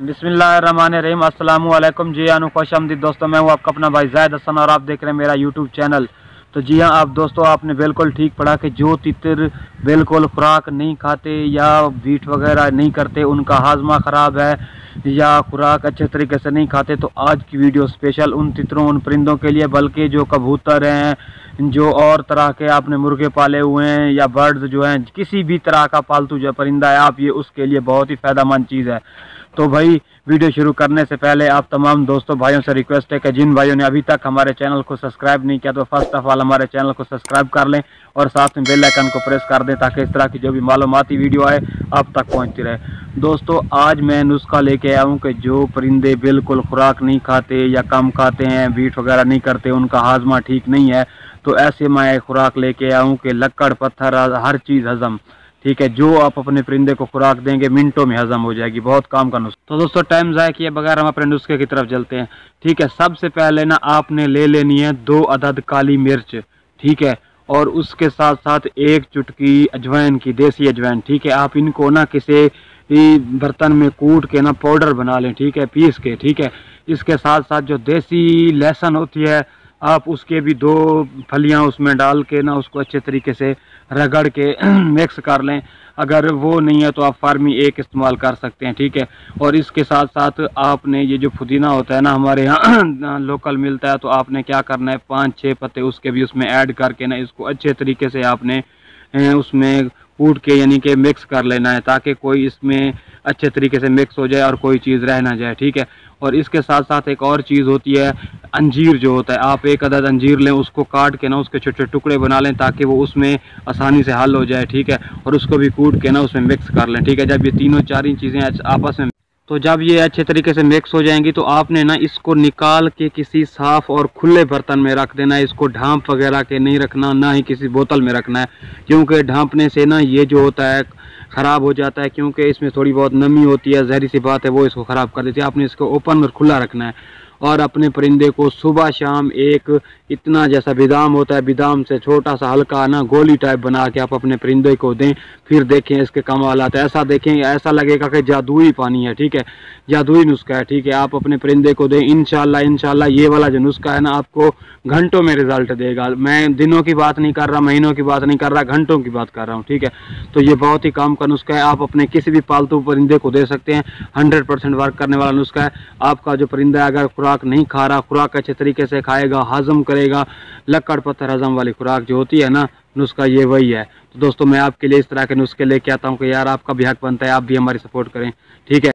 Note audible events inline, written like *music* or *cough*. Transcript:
बिसमीम अल्लाम जी अनु खुश आमदी दोस्तों, मैं हूँ आपका अपना भाई जायद हसन और आप देख रहे हैं मेरा यूट्यूब चैनल तो जी हाँ आप दोस्तों, आपने बिल्कुल ठीक पढ़ा कि जो तितर बिल्कुल खुराक नहीं खाते या वीट वगैरह नहीं करते, उनका हाजमा ख़राब है या खुराक अच्छे तरीके से नहीं खाते तो आज की वीडियो स्पेशल उन तितरों, उन परिंदों के लिए, बल्कि जो कबूतर हैं, जो और तरह के आपने मुर्गे पाले हुए हैं या बर्ड्स जो हैं, किसी भी तरह का पालतू जो परिंदा है, आप ये उसके लिए बहुत ही फ़ायदा चीज़ है। तो भाई, वीडियो शुरू करने से पहले आप तमाम दोस्तों, भाइयों से रिक्वेस्ट है कि जिन भाइयों ने अभी तक हमारे चैनल को सब्सक्राइब नहीं किया तो फ़र्स्ट ऑफ़ ऑल हमारे चैनल को सब्सक्राइब कर लें और साथ में बेल आइकन को प्रेस कर दें ताकि इस तरह की जो भी मालूमती वीडियो आए, आप तक पहुँचती रहे। दोस्तों, आज मैं नुस्खा लेके आया हूँ कि जो परिंदे बिल्कुल खुराक नहीं खाते या कम खाते हैं बीट वगैरह नहीं करते, उनका हाजमा ठीक नहीं है तो ऐसे मैं खुराक लेके आया हूँ कि लक्कड़ पत्थर, हर चीज़ हजम। ठीक है, जो आप अपने परिंदे को खुराक देंगे, मिनटों में हजम हो जाएगी, बहुत काम का नुस्खा। तो दोस्तों टाइम ज़ाय किए बगैर हम अपने नुस्खे की तरफ़ चलते हैं। ठीक है, सबसे पहले ना आपने ले लेनी है दो अदद काली मिर्च, ठीक है, और उसके साथ साथ एक चुटकी अजवाइन की, देसी अजवाइन ठीक है। आप इनको ना किसी बर्तन में कूट के ना पाउडर बना लें, ठीक है, पीस के, ठीक है। इसके साथ साथ जो देसी लहसुन होती है आप उसके भी दो फलियाँ उसमें डाल के ना उसको अच्छे तरीके से रगड़ के *clears throat* मिक्स कर लें। अगर वो नहीं है तो आप फार्मी एक इस्तेमाल कर सकते हैं, ठीक है? और इसके साथ साथ आपने ये जो पुदीना होता है ना, हमारे यहाँ *clears throat* लोकल मिलता है तो आपने क्या करना है, पाँच छः पत्ते उसके भी उसमें ऐड करके ना इसको अच्छे तरीके से आपने उसमें कूट के यानी कि मिक्स कर लेना है, ताकि कोई इसमें अच्छे तरीके से मिक्स हो जाए और कोई चीज़ रह ना जाए, ठीक है? और इसके साथ साथ एक और चीज़ होती है अंजीर जो होता है, आप एक अदद अंजीर लें, उसको काट के ना उसके छोटे छोटे टुकड़े बना लें ताकि वो उसमें आसानी से हल हो जाए, ठीक है? और उसको भी कूट के ना उसमें मिक्स कर लें, ठीक है? जब ये तीनों चार ही चीज़ें आपस में तो जब ये अच्छे तरीके से मिक्स हो जाएँगी तो आपने ना इसको निकाल के किसी साफ़ और खुले बर्तन में रख देना है। इसको ढांप वगैरह के नहीं रखना, ना ही किसी बोतल में रखना है। क्योंकि ढांपने से ना ये जो होता है, ख़राब हो जाता है, क्योंकि इसमें थोड़ी बहुत नमी होती है, जहरी सी बात है, वो इसको ख़राब कर देती है। आपने इसको ओपन और खुला रखना है। और अपने परिंदे को सुबह शाम एक इतना जैसा बिदाम होता है, बिदाम से छोटा सा हल्का ना गोली टाइप बना के आप अपने परिंदे को दें, फिर देखें इसके कमाल आता है। ऐसा देखें, ऐसा लगेगा कि जादुई पानी है, ठीक है? जादुई नुस्खा है, ठीक है? आप अपने परिंदे को दें इनशाला इनशाला ये वाला जो नुस्खा है ना, आपको घंटों में रिज़ल्ट देगा। मैं दिनों की बात नहीं कर रहा, महीनों की बात नहीं कर रहा, घंटों की बात कर रहा हूँ, ठीक है? तो ये बहुत ही काम का नुस्खा है। आप अपने किसी भी पालतू परिंदे को दे सकते हैं। हंड्रेड वर्क करने वाला नुस्खा है। आपका जो परिंदा अगर नहीं खा रहा, खुराक अच्छे तरीके से खाएगा, हजम करेगा। लकड़ पत्थर हजम वाली खुराक जो होती है ना, नुस्खा ये वही है। तो दोस्तों, मैं आपके लिए इस तरह के नुस्खे लेके आता हूँ कि यार आपका भी हक बनता है, आप भी हमारी सपोर्ट करें। ठीक है?